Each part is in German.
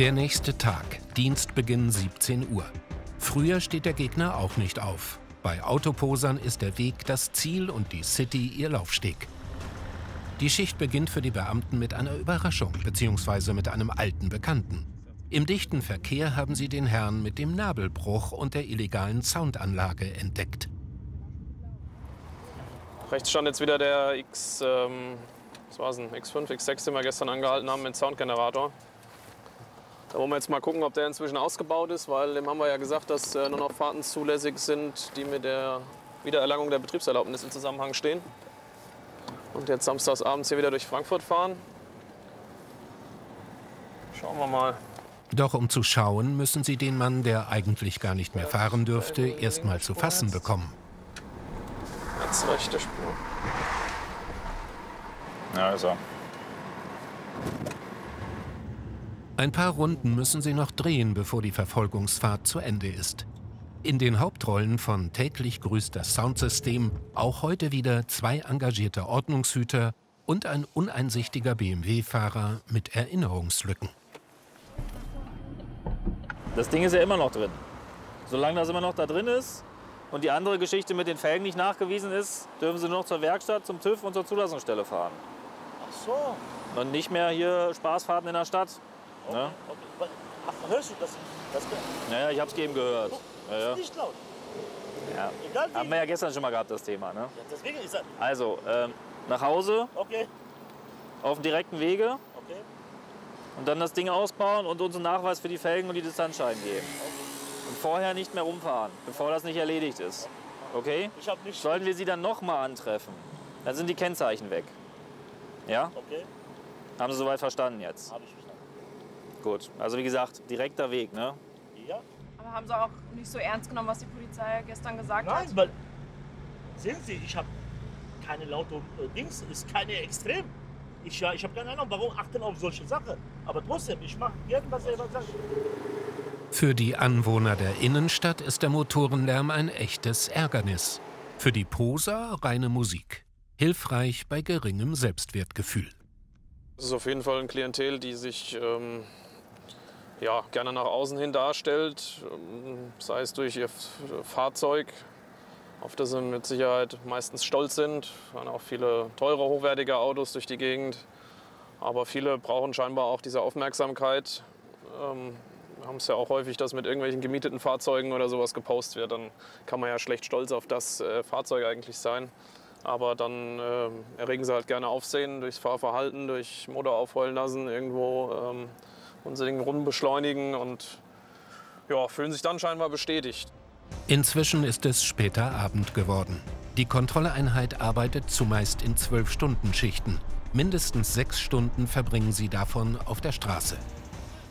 Der nächste Tag, Dienstbeginn 17 Uhr. Früher steht der Gegner auch nicht auf. Bei Autoposern ist der Weg das Ziel und die City ihr Laufsteg. Die Schicht beginnt für die Beamten mit einer Überraschung bzw. mit einem alten Bekannten. Im dichten Verkehr haben sie den Herrn mit dem Nabelbruch und der illegalen Soundanlage entdeckt. Rechts stand jetzt wieder der X, ähm, was war's denn, X5, X6, den wir gestern angehalten haben mit Soundgenerator. Da wollen wir jetzt mal gucken, ob der inzwischen ausgebaut ist, weil dem haben wir ja gesagt, dass äh, nur noch Fahrten zulässig sind, die mit der Wiedererlangung der Betriebserlaubnis im Zusammenhang stehen. Und jetzt samstags abends hier wieder durch Frankfurt fahren. Schauen wir mal. Doch um zu schauen, müssen sie den Mann, der eigentlich gar nicht mehr fahren dürfte, erst mal zu fassen bekommen. Jetzt rechte Spur. Ja, ist er. Ein paar Runden müssen sie noch drehen, bevor die Verfolgungsfahrt zu Ende ist. In den Hauptrollen von Täglich grüßt das Soundsystem auch heute wieder zwei engagierte Ordnungshüter und ein uneinsichtiger BMW-Fahrer mit Erinnerungslücken. Das Ding ist ja immer noch drin. Solange das immer noch da drin ist und die andere Geschichte mit den Felgen nicht nachgewiesen ist, dürfen Sie nur noch zur Werkstatt, zum TÜV und zur Zulassungsstelle fahren. Ach so. Und nicht mehr hier Spaßfahrten in der Stadt. Ne? Okay. Hörst du das? das Naja, ich hab's eben gehört. Ja, ja. ist nicht laut. Ja. Egal. Haben wir ja gestern schon mal gehabt, das Thema. Ne? Deswegen ist er. Also, ähm, nach Hause, Okay, auf dem direkten Wege okay. und dann das Ding ausbauen und uns einen Nachweis für die Felgen und die Distanzscheiben geben. Und vorher nicht mehr rumfahren, bevor das nicht erledigt ist. Okay? Ich habe nicht. Sollten wir sie dann nochmal antreffen, dann sind die Kennzeichen weg. Ja? Okay, Haben Sie soweit verstanden jetzt? habe ich. Gut. Also wie gesagt, direkter Weg, ne? Ja? Aber haben Sie auch nicht so ernst genommen, was die Polizei gestern gesagt Nein, hat? weil. Sehen Sie, ich habe keine laute äh, Dings, ist keine Extrem. Ich, ja, ich habe keine Ahnung, warum achten auf solche Sachen. Aber trotzdem, ich mache gern, was er sagt. Für die Anwohner der Innenstadt ist der Motorenlärm ein echtes Ärgernis. Für die Poser reine Musik. Hilfreich bei geringem Selbstwertgefühl. Das ist auf jeden Fall ein Klientel, die sich ähm, ja, gerne nach außen hin darstellt, ähm, sei es durch ihr Fahrzeug, auf das sie mit Sicherheit meistens stolz sind. Fahren auch viele teure, hochwertige Autos durch die Gegend. Aber viele brauchen scheinbar auch diese Aufmerksamkeit. Ähm, haben es ja auch häufig, dass mit irgendwelchen gemieteten Fahrzeugen oder sowas gepostet wird. Dann kann man ja schlecht stolz auf das äh, Fahrzeug eigentlich sein. Aber dann ähm, erregen sie halt gerne Aufsehen durchs Fahrverhalten, durch Motor aufheulen lassen, irgendwo ähm, unsinnigen Runden beschleunigen und ja, fühlen sich dann scheinbar bestätigt. Inzwischen ist es später Abend geworden. Die Kontrolleinheit arbeitet zumeist in Zwölf-Stunden-Schichten. Mindestens sechs Stunden verbringen sie davon auf der Straße.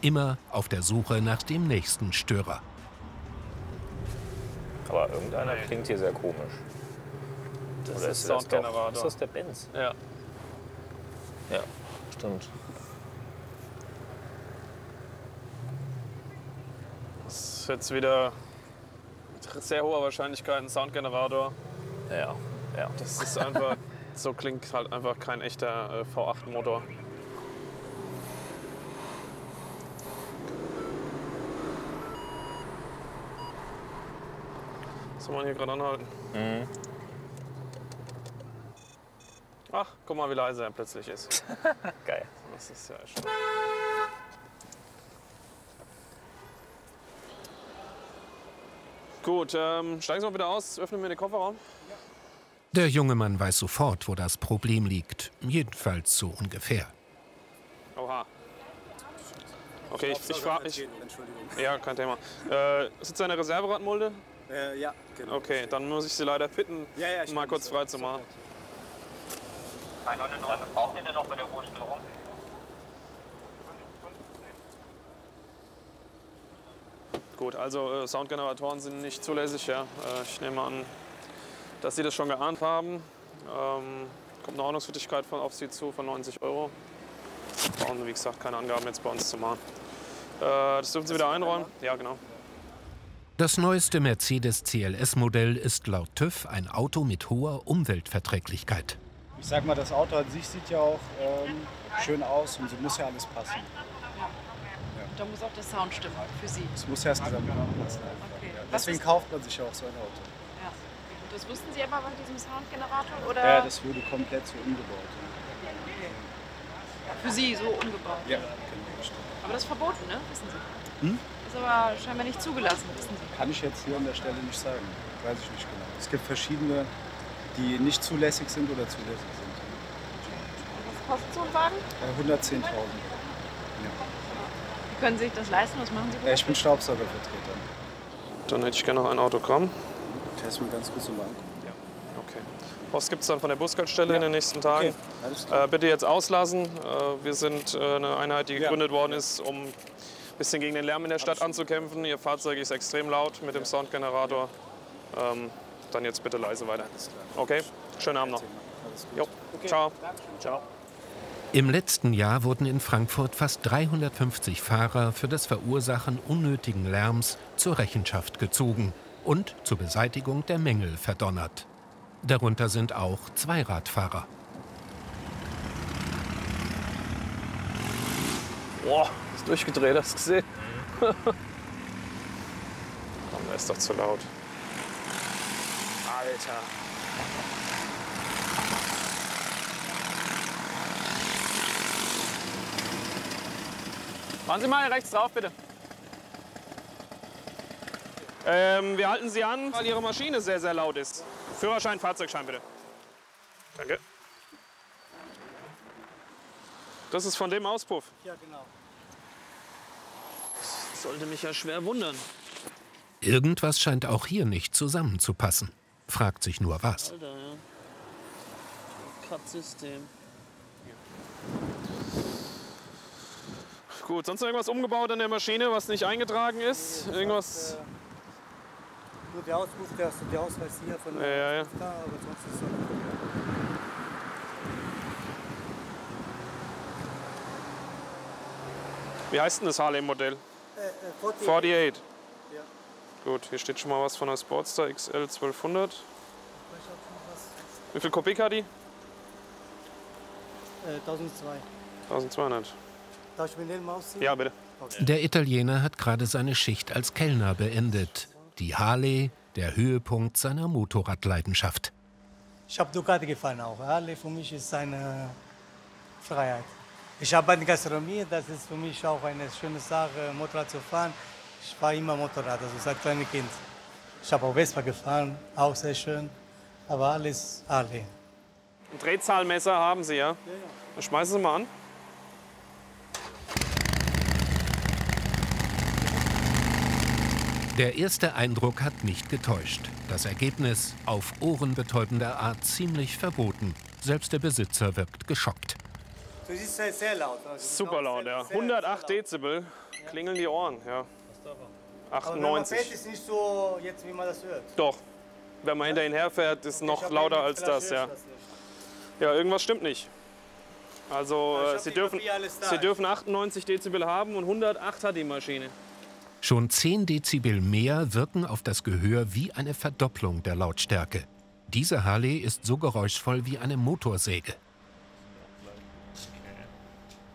Immer auf der Suche nach dem nächsten Störer. Aber irgendeiner klingt hier sehr komisch. Das Oder ist ist Soundgenerator. Ist das der Benz? Ja. Ja, stimmt. Das ist jetzt wieder mit sehr hoher Wahrscheinlichkeit ein Soundgenerator. Ja, ja. Das ist einfach, so klingt halt einfach kein echter äh, V8-Motor. Soll man hier gerade anhalten? Mhm. Ach, guck mal, wie leise er plötzlich ist. Geil. Das ist ja echt. Gut, ähm, steigen Sie mal wieder aus, öffnen wir den Kofferraum. Der junge Mann weiß sofort, wo das Problem liegt. Jedenfalls so ungefähr. Oha. Okay, ich, ich frage. Ich, ja, kein Thema. Äh, sitzt da eine Reserveradmulde? Äh, ja, genau. Okay, dann muss ich Sie leider bitten, Ja, ja, mal kurz so- frei zu machen. 139, braucht ihr denn noch bei der Ruhestörung? Gut, also äh, Soundgeneratoren sind nicht zulässig, ja. Äh, ich nehme an, dass Sie das schon geahnt haben. Ähm, kommt eine Ordnungswidrigkeit von, auf Sie zu von 90 Euro. Brauchen Sie, wie gesagt, keine Angaben jetzt bei uns zu machen. Äh, das dürfen Sie wieder einräumen. Ja, genau. Das neueste Mercedes CLS-Modell ist laut TÜV ein Auto mit hoher Umweltverträglichkeit. Ich sag mal, das Auto an sich sieht ja auch ähm, schön aus und so muss ja alles passen. Da muss auch der Sound stimmen für Sie. Es muss erst zusammen passen. Okay. Deswegen kauft man sich ja auch so ein Auto. ja. Und das wussten Sie aber bei diesem Soundgenerator? Oder Ja, das wurde komplett so umgebaut. für Sie so umgebaut? Ja, genau. Aber das ist verboten, ne? Wissen Sie? Hm? Das ist aber scheinbar nicht zugelassen, wissen Sie. Kann ich jetzt hier an der Stelle nicht sagen. Weiß ich nicht genau. Es gibt verschiedene, die nicht zulässig sind oder zulässig sind. Was kostet so ein Wagen? Äh, 110.000. Wie können Sie sich das leisten? Was machen Sie Ja, ich bin? Staubsaugervertreter. Dann hätte ich gerne noch ein Autogramm. Test mir ganz kurz nochmal an. Okay. Post gibt es dann von der Bushaltestelle in den nächsten Tagen. Okay, alles klar. Äh, bitte jetzt auslassen. Äh, wir sind äh, eine Einheit, die Ja. gegründet worden ist, um ein bisschen gegen den Lärm in der Stadt anzukämpfen. Ihr Fahrzeug ist extrem laut mit dem Soundgenerator. Ähm, dann jetzt bitte leise weiter. Okay, schönen Abend noch. Jo. Ciao. Ciao. Im letzten Jahr wurden in Frankfurt fast 350 Fahrer für das Verursachen unnötigen Lärms zur Rechenschaft gezogen und zur Beseitigung der Mängel verdonnert. Darunter sind auch Zweiradfahrer. Boah, ist durchgedreht, hast du gesehen? Komm, der ist doch zu laut. Alter. Machen Sie mal rechts drauf, bitte. Ähm, wir halten Sie an, weil Ihre Maschine sehr, sehr laut ist. Führerschein, Fahrzeugschein, bitte. Danke. Das ist von dem Auspuff. Ja, genau. Sollte mich ja schwer wundern. Irgendwas scheint auch hier nicht zusammenzupassen. Fragt sich nur was. Alter, ja. Cut-System. Gut, sonst noch irgendwas umgebaut an der Maschine, was nicht eingetragen ist? Irgendwas? Nur der Ausruf, der, der Ausweis hier von Ja, ja, ja. da, aber sonst ist so. Wie heißt denn das Harley-Modell? Äh, äh, 48. 48. Ja. Gut, hier steht schon mal was von der Sportster XL 1200. Wie viel Kubik hat die? Äh, 1002. 1200. Darf ich mir den mal ausziehen? Ja, bitte. Der Italiener hat gerade seine Schicht als Kellner beendet. Die Harley, der Höhepunkt seiner Motorradleidenschaft. Ich habe Ducati gefahren auch. Harley für mich ist eine Freiheit. Ich arbeite in Gastronomie, das ist für mich auch eine schöne Sache, Motorrad zu fahren. Ich fahre immer Motorrad, also seit kleinem Kind. Ich habe auch Vespa gefahren, auch sehr schön. Aber alles Harley. Ein Drehzahlmesser haben Sie, ja? Dann schmeißen Sie mal an. Der erste Eindruck hat nicht getäuscht. Das Ergebnis auf ohrenbetäubender Art ziemlich verboten. Selbst der Besitzer wirkt geschockt. Das ist sehr, sehr laut. Also Super laut, ja. 108 Dezibel. Klingeln die Ohren, ja. Aber wenn man fährt, 98. ist nicht so, jetzt wie man das hört. Doch. Wenn man hinter ihnen herfährt, ist Ich noch lauter als das, ja. Ja, irgendwas stimmt nicht. Also, äh, Sie dürfen. Sie dürfen 98 Dezibel haben und 108 hat die Maschine. Schon 10 Dezibel mehr wirken auf das Gehör wie eine Verdopplung der Lautstärke. Diese Harley ist so geräuschvoll wie eine Motorsäge.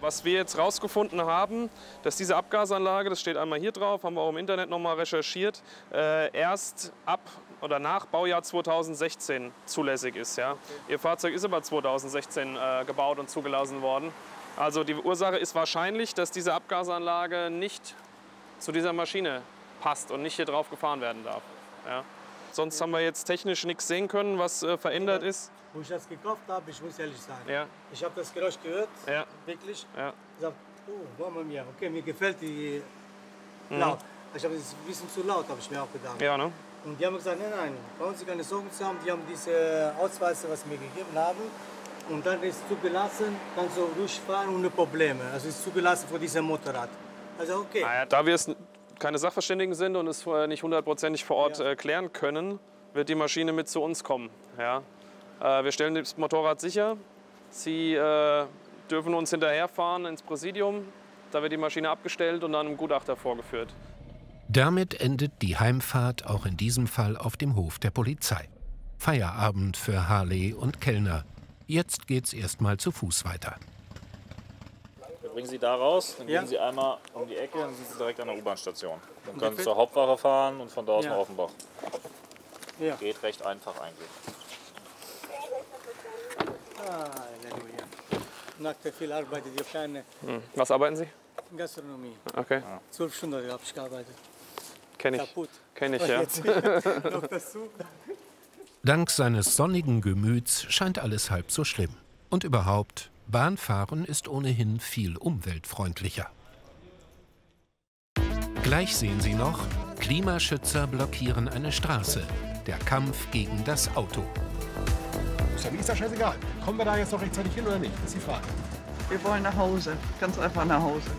Was wir jetzt rausgefunden haben, dass diese Abgasanlage, das steht einmal hier drauf, haben wir auch im Internet nochmal recherchiert, äh, erst ab oder nach Baujahr 2016 zulässig ist. Ja? Ihr Fahrzeug ist aber 2016 äh, gebaut und zugelassen worden. Also die Ursache ist wahrscheinlich, dass diese Abgasanlage nicht zu dieser Maschine passt und nicht hier drauf gefahren werden darf. Ja? Sonst haben wir jetzt technisch nichts sehen können, was äh, verändert ist. Wo ich das gekauft habe, ich muss ehrlich sagen, Ja, ich habe das Geräusch gehört, ja, wirklich. ja. Ich sag, oh, Mama mia, okay, mir gefällt die Mhm. laut. Ich habe es ein bisschen zu laut, habe ich mir auch gedacht. ja ne? Und die haben gesagt, nein, nein, brauchen Sie keine Sorgen zu haben. Die haben diese Ausweise, was mir gegeben haben. Und dann ist zugelassen, kannst du ruhig fahren ohne Probleme. Also ist zugelassen für dieses Motorrad. Also okay. Naja, da wir es keine Sachverständigen sind und es vorher nicht hundertprozentig vor Ort Ja. äh, klären können, wird die Maschine mit zu uns kommen. Ja? Äh, wir stellen das Motorrad sicher. Sie äh, dürfen uns hinterherfahren ins Präsidium. Da wird die Maschine abgestellt und dann einem Gutachter vorgeführt. Damit endet die Heimfahrt auch in diesem Fall auf dem Hof der Polizei. Feierabend für Harley und Kellner. Jetzt geht's erstmal zu Fuß weiter. Bringen Sie da raus, dann Ja. gehen Sie einmal um die Ecke, dann sind Sie direkt an der U-Bahn-Station. Dann können Sie zur Hauptwache fahren und von da aus Ja. nach Offenbach. Ja. Geht recht einfach eigentlich. Ah, Halleluja. Nach der viel Arbeit, habe keine Hm. Was arbeiten Sie? Gastronomie. Okay, Zwölf Stunden habe ich gearbeitet. kenne ich. Kaputt. Kenne ich, Was ja. noch dazu? Dank seines sonnigen Gemüts scheint alles halb so schlimm. Und überhaupt, Bahnfahren ist ohnehin viel umweltfreundlicher. Gleich sehen Sie noch, Klimaschützer blockieren eine Straße. Der Kampf gegen das Auto. Mir ist das scheißegal. Kommen wir da jetzt noch rechtzeitig hin oder nicht? Das ist die Frage. Wir wollen nach Hause. Ganz einfach nach Hause.